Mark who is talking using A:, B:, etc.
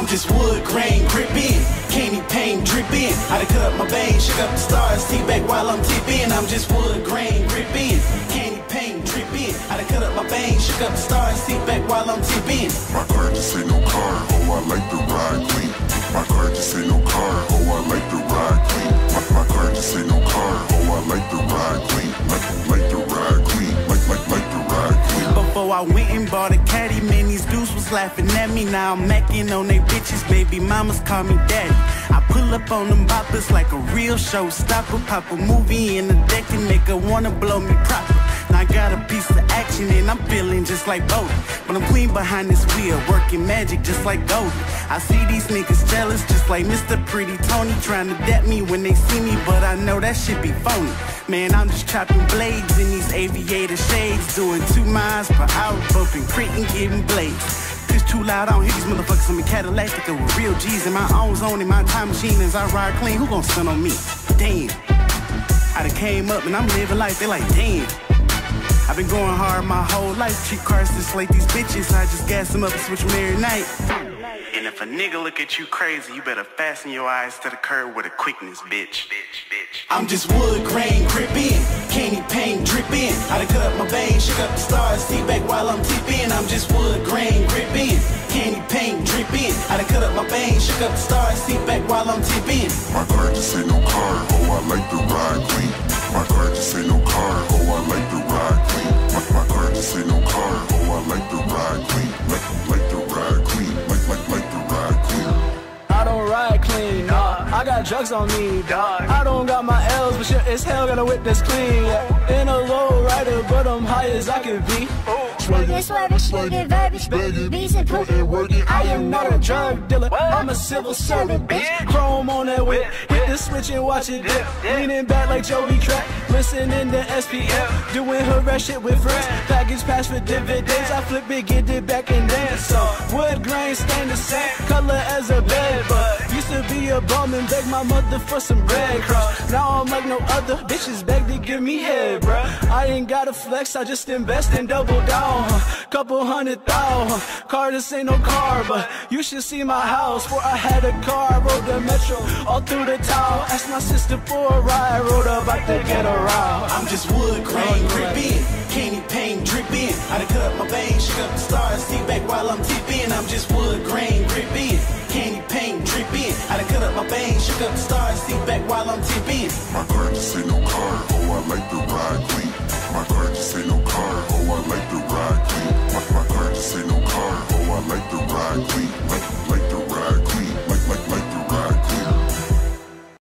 A: I'm just wood grain gripping, candy paint dripping. I done cut up my veins, shook up the stars, T-back while I'm tipping. I'm just wood grain gripping, candy paint dripping. I done cut up my veins, shook up the stars, T-back while I'm tipping.
B: My car I
A: went and bought a caddy, man, these dudes was laughing at me. Now I'm macking on they bitches, baby mamas call me daddy. I pull up on them boppers like a real showstopper. Pop a movie in the deck and make her wanna blow me proper. Now I got a piece of action and I'm feeling just like Bodie. But I'm clean behind this wheel, working magic just like Goldie. I see these niggas jealous just like Mr. Pretty Tony trying to me when they see me, but I know that shit be phony. Man, I'm just chopping blades in these aviator shades, doing two miles per hour, bumping crit and blades. It's too loud, I don't hear these motherfuckers. I'm a Cadillac thicker with real G's in my own zone in my time machine as I ride clean. Who gon' stun on me? Damn. I done came up and I'm living life, they like, damn. I've been going hard my whole life. Cheap cars to slate these bitches. I just gas them up and switch them every night. And if a nigga look at you crazy, you better fasten your eyes to the curb with a quickness, bitch. Bitch, bitch. I'm just wood grain gripping, candy paint dripping. I done cut up my veins, shook up the stars, see back while I'm tipping. I'm just wood grain gripping, candy paint dripping. I done cut up my veins, shook up the stars, see back while I'm tipping.
B: My car just ain't no car, oh I like the ride clean. My car just ain't no car, oh I like the ride
C: got drugs on me, dog. I don't got my L's, but shit as hell gotta whip this clean. Yeah. In a low rider, but I'm high as I can be.
D: Swerving, swerving, swerving, verbiage, begging, beats and putting work in.
C: I am not a drug dealer, I'm a civil servant, bitch. Chrome on that whip, hit the switch and watch it dip. Leaning back like Joey Crack, listening to SPF. Doing her rap shit with friends, package pass for dividends. I flip it, get it back and dance. So, wood grain stain the same, color as a bed. But used to be a bum and beg my mother for some bread crumbs. Now I'm like no other, bitches beg to give me head, bruh. I ain't gotta flex, I just invest and double down. Couple hundred thousand, car this ain't no car, but you should see my house. Before I had a car, I rode the metro all through the town. Asked my sister for a ride, rode up about to get around.
A: I'm just wood grain gripping, candy paint dripping. I done cut up my veins, shook up the stars, see back while I'm tipping. I'm just wood grain gripping, up shook up stars, see back while I'm tipping.
B: My car